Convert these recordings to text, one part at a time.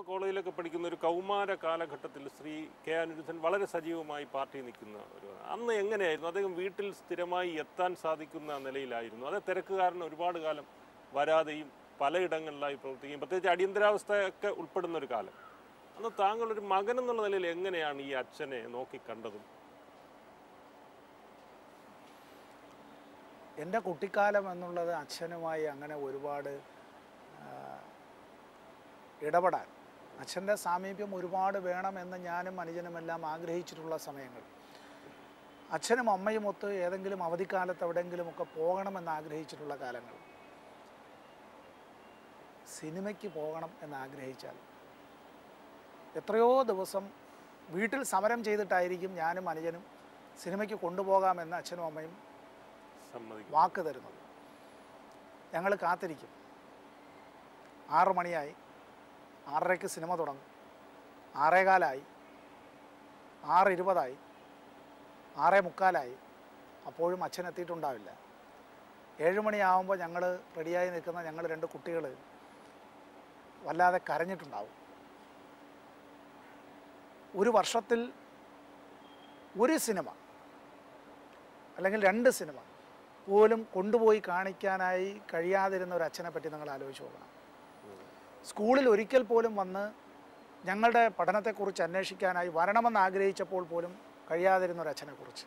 ഇപ്പോൾ കോളേജിലൊക്കെ പഠിക്കുന്ന ഒരു കൗമാര കാലഘട്ടത്തിൽ ശ്രീ കെ അനിരുദ്ധൻ വളരെ സജീവമായി പാർട്ടി നിൽക്കുന്ന ഒരു അന്ന് എങ്ങനെയായിരുന്നു? അദ്ദേഹം വീട്ടിൽ സ്ഥിരമായി എത്താൻ സാധിക്കുന്ന നിലയിലായിരുന്നു. അത് കാരണം ഒരുപാട് കാലം വരാതെയും പലയിടങ്ങളിലായി പ്രവർത്തിക്കുകയും പ്രത്യേകിച്ച് അടിയന്തരാവസ്ഥയൊക്കെ ഉൾപ്പെടുന്ന ഒരു കാലം. അന്ന് താങ്കൾ ഒരു മകൻ എന്നുള്ള നിലയിൽ എങ്ങനെയാണ് ഈ അച്ഛനെ നോക്കിക്കണ്ടതും എന്റെ കുട്ടിക്കാലം എന്നുള്ളത് അച്ഛനുമായി അങ്ങനെ ഒരുപാട് ഇടപെടാൻ അച്ഛന്റെ സാമീപ്യം ഒരുപാട് വേണമെന്ന് ഞാനും അനുജനുമെല്ലാം ആഗ്രഹിച്ചിട്ടുള്ള സമയങ്ങൾ. അച്ഛനും അമ്മയും ഒത്ത് ഏതെങ്കിലും അവധിക്കാലത്ത് എവിടെയെങ്കിലുമൊക്കെ പോകണമെന്ന് ആഗ്രഹിച്ചിട്ടുള്ള കാലങ്ങൾ. സിനിമയ്ക്ക് പോകണം എന്ന് ആഗ്രഹിച്ചാൽ എത്രയോ ദിവസം വീട്ടിൽ സമരം ചെയ്തിട്ടായിരിക്കും ഞാനും അനുജനും സിനിമയ്ക്ക് കൊണ്ടുപോകാമെന്ന് അച്ഛനും അമ്മയും വാക്ക് തരുന്നത്. ഞങ്ങൾ കാത്തിരിക്കും. ആറു മണിയായി. ആറരയ്ക്ക് സിനിമ തുടങ്ങും. ആറേകാലായി. ആറ് ഇരുപതായി ആറേ മുക്കാലായി അപ്പോഴും അച്ഛൻ എത്തിയിട്ടുണ്ടാവില്ല ഏഴ് മണിയാവുമ്പോൾ ഞങ്ങൾ റെഡിയായി നിൽക്കുന്ന ഞങ്ങൾ രണ്ട് കുട്ടികൾ വല്ലാതെ കരഞ്ഞിട്ടുണ്ടാവും. ഒരു വർഷത്തിൽ ഒരു സിനിമ അല്ലെങ്കിൽ രണ്ട് സിനിമ പോലും കൊണ്ടുപോയി കാണിക്കാനായി കഴിയാതിരുന്ന ഒരു അച്ഛനെ പറ്റി നിങ്ങൾ ആലോചിച്ച് നോക്കണം. സ്കൂളിൽ ഒരിക്കൽ പോലും വന്ന് ഞങ്ങളുടെ പഠനത്തെക്കുറിച്ച് അന്വേഷിക്കാനായി വരണമെന്ന് ആഗ്രഹിച്ചപ്പോൾ പോലും കഴിയാതിരുന്ന ഒരു അച്ഛനെക്കുറിച്ച്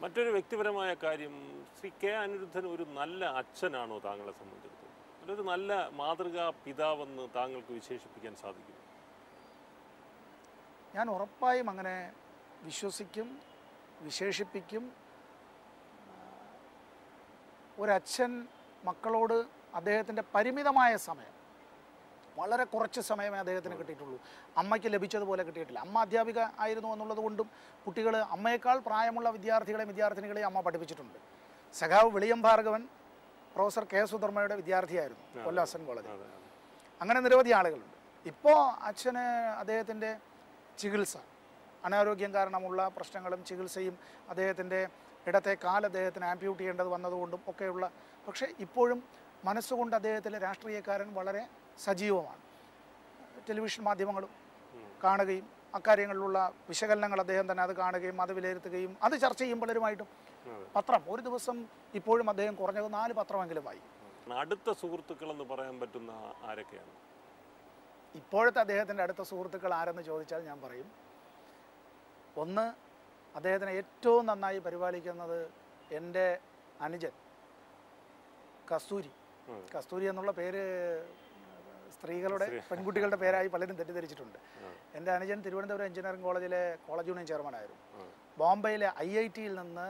മറ്റൊരു വ്യക്തിപരമായ കാര്യം ശ്രീ കെ അനിരുദ്ധൻ ഒരു നല്ല അച്ഛനാണോ താങ്കളെ സംബന്ധിച്ചിടത്തോളം? ഒരു നല്ല മാതൃകാ പിതാവെന്ന് താങ്കൾക്ക് വിശേഷിപ്പിക്കാൻ സാധിക്കും ഞാൻ ഉറപ്പായും അങ്ങനെ വിശ്വസിക്കും വിശേഷിപ്പിക്കും. ഒരച്ഛൻ മക്കളോട് അദ്ദേഹത്തിന്റെ പരിമിതമായ സമയം വളരെ കുറച്ച് സമയമേ അദ്ദേഹത്തിന് കിട്ടിയിട്ടുള്ളൂ. അമ്മയ്ക്ക് ലഭിച്ചതുപോലെ കിട്ടിയിട്ടില്ല. അമ്മ അധ്യാപിക ആയിരുന്നു എന്നുള്ളത് കൊണ്ടും കുട്ടികൾ അമ്മയേക്കാൾ പ്രായമുള്ള വിദ്യാർത്ഥികളെയും വിദ്യാർത്ഥിനികളെയും അമ്മ പഠിപ്പിച്ചിട്ടുണ്ട്. സഖാവ് വിളിയം ഭാർഗവൻ പ്രൊഫസർ കെ സുധർമ്മയുടെ വിദ്യാർത്ഥിയായിരുന്നു കൊല്ലാസൻ കോളേജിൽ. അങ്ങനെ നിരവധി ആളുകളുണ്ട്. ഇപ്പോൾ അച്ഛന് അദ്ദേഹത്തിന്റെ ചികിത്സ അനാരോഗ്യം കാരണമുള്ള പ്രശ്നങ്ങളും ചികിത്സയും അദ്ദേഹത്തിന്റെ ഇടത്തെ കാൽ അദ്ദേഹത്തിന് ആംപ്യൂട്ട് ചെയ്യേണ്ടത് വന്നതുകൊണ്ടും ഒക്കെയുള്ള പക്ഷേ ഇപ്പോഴും മനസ്സുകൊണ്ട് അദ്ദേഹത്തിലെ രാഷ്ട്രീയക്കാരൻ വളരെ സജീവമാണ്. ടെലിവിഷൻ മാധ്യമങ്ങളും കാണുകയും അക്കാര്യങ്ങളിലുള്ള വിശകലനങ്ങൾ അദ്ദേഹം തന്നെ അത് കാണുകയും അത് വിലയിരുത്തുകയും അത് ചർച്ച ചെയ്യും പലരുമായിട്ടും പത്രം. ഒരു ദിവസം ഇപ്പോഴും അദ്ദേഹം കുറഞ്ഞത് നാല് പത്രമെങ്കിലും വായി അടുത്ത സുഹൃത്തുക്കൾ എന്ന് പറയാൻ പറ്റുന്ന ആരൊക്കെയാണ്? ഇപ്പോഴത്തെ അദ്ദേഹത്തിന്റെ അടുത്ത സുഹൃത്തുക്കൾ ആരെന്ന് ചോദിച്ചാൽ ഞാൻ പറയും. ഒന്ന് അദ്ദേഹത്തിനെ ഏറ്റവും നന്നായി പരിപാലിക്കുന്നത് എന്റെ അനുജൻ കസ്തൂരി. കസ്തൂരി എന്നുള്ള പേര് സ്ത്രീകളുടെ പെൺകുട്ടികളുടെ പേരായി പലരും തെറ്റിദ്ധരിച്ചിട്ടുണ്ട്. എന്റെ അനുജൻ തിരുവനന്തപുരം എഞ്ചിനീയറിംഗ് കോളേജിലെ കോളേജ് യൂണിയൻ ചെയർമാൻ ആയിരുന്നു. ബോംബെയിലെ ഐ ഐ ടിയിൽ നിന്ന്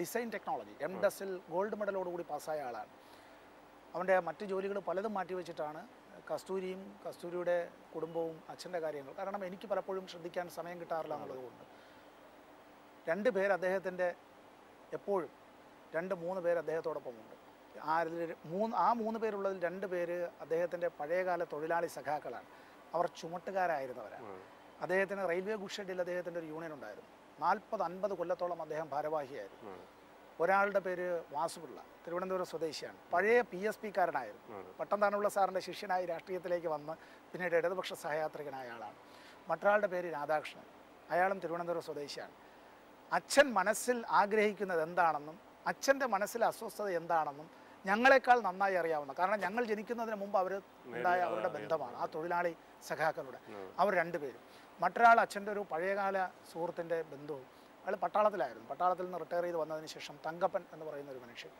ഡിസൈൻ ടെക്നോളജി എം ഡസിൽ ഗോൾഡ് മെഡലോടുകൂടി പാസ്സായ ആളാണ്. അവന്റെ മറ്റ് ജോലികൾ പലതും മാറ്റിവെച്ചിട്ടാണ് കസ്തൂരിയും കസ്തൂരിയുടെ കുടുംബവും അച്ഛന്റെ കാര്യങ്ങൾ. കാരണം എനിക്ക് പലപ്പോഴും ശ്രദ്ധിക്കാൻ സമയം കിട്ടാറില്ല എന്നുള്ളതുകൊണ്ട് രണ്ട് പേര് അദ്ദേഹത്തിന്റെ എപ്പോഴും രണ്ട് മൂന്ന് പേര് അദ്ദേഹത്തോടൊപ്പമുണ്ട്. ആ അതിൽ മൂന്ന് ആ മൂന്ന് പേരുള്ളതിൽ രണ്ട് പേര് അദ്ദേഹത്തിന്റെ പഴയകാല തൊഴിലാളി സഖാക്കളാണ്. അവർ ചുമട്ടുകാരായിരുന്നവരാണ്. അദ്ദേഹത്തിന് റെയിൽവേ ഗുഷഡിൽ ഷെഡിൽ അദ്ദേഹത്തിന്റെ ഒരു യൂണിയൻ ഉണ്ടായിരുന്നു. നാൽപ്പത് അൻപത് കൊല്ലത്തോളം അദ്ദേഹം ഭാരവാഹിയായിരുന്നു. ഒരാളുടെ പേര് വാസുപിള്ള തിരുവനന്തപുരം സ്വദേശിയാണ്. പഴയ പി എസ് പിക്കാരനായിരുന്നു. കാരനായിരുന്നു പട്ടംതാനുള്ള സാറിന്റെ ശിഷ്യനായി രാഷ്ട്രീയത്തിലേക്ക് വന്ന് പിന്നീട് ഇടതുപക്ഷ സഹയാത്രികനായ ആളാണ്. മറ്റൊരാളുടെ പേര് രാധാകൃഷ്ണൻ. അയാളും തിരുവനന്തപുരം സ്വദേശിയാണ്. അച്ഛൻ മനസ്സിൽ ആഗ്രഹിക്കുന്നത് എന്താണെന്നും അച്ഛന്റെ മനസ്സിലെ അസ്വസ്ഥത എന്താണെന്നും ഞങ്ങളെക്കാൾ നന്നായി അറിയാവുന്ന കാരണം ഞങ്ങൾ ജനിക്കുന്നതിന് മുമ്പ് അവർ ഉണ്ടായ അവരുടെ ബന്ധമാണ് ആ തൊഴിലാളി സഖാക്കളുടെ. അവർ രണ്ടുപേരും. മറ്റൊരാൾ അച്ഛന്റെ ഒരു പഴയകാല സുഹൃത്തിന്റെ ബന്ധുവും അയാൾ പട്ടാളത്തിലായിരുന്നു. പട്ടാളത്തിൽ നിന്ന് റിട്ടയർ ചെയ്ത് വന്നതിന് ശേഷം തങ്കപ്പൻ എന്ന് പറയുന്ന ഒരു മനുഷ്യൻ.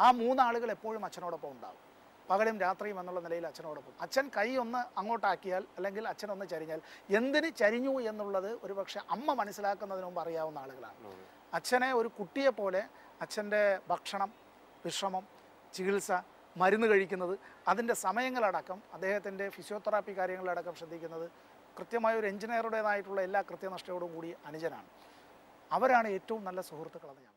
ആ മൂന്നാളുകൾ എപ്പോഴും അച്ഛനോടൊപ്പം ഉണ്ടാവും. പകലും രാത്രിയും എന്നുള്ള നിലയിൽ അച്ഛനോടൊപ്പം. അച്ഛൻ കൈ ഒന്ന് അങ്ങോട്ടാക്കിയാൽ അല്ലെങ്കിൽ അച്ഛൻ ഒന്ന് ചരിഞ്ഞാൽ എന്തിന് ചരിഞ്ഞു എന്നുള്ളത് ഒരുപക്ഷെ അമ്മ മനസ്സിലാക്കുന്നതിന് മുമ്പ് അറിയാവുന്ന ആളുകളാണ്. അച്ഛനെ ഒരു കുട്ടിയെ പോലെ അച്ഛന്റെ ഭക്ഷണം വിശ്രമം ചികിത്സ മരുന്ന് കഴിക്കുന്നത് അതിന്റെ സമയങ്ങളടക്കം അദ്ദേഹത്തിന്റെ ഫിസിയോതെറാപ്പി കാര്യങ്ങളടക്കം ശ്രദ്ധിക്കുന്നത് കൃത്യമായ ഒരു എഞ്ചിനീയറുടേതായിട്ടുള്ള എല്ലാ കൃത്യനിഷ്ഠയോടും കൂടി അനുജനാണ് അവരാണ് ഏറ്റവും നല്ല സുഹൃത്തുക്കളെന്ന് ഞാൻ.